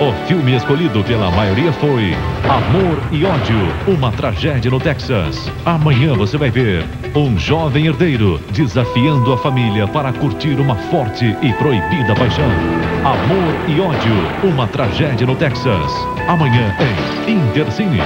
O filme escolhido pela maioria foi Amor e Ódio, uma tragédia no Texas. Amanhã você vai ver um jovem herdeiro desafiando a família para curtir uma forte e proibida paixão. Amor e Ódio, uma tragédia no Texas. Amanhã em Intercine.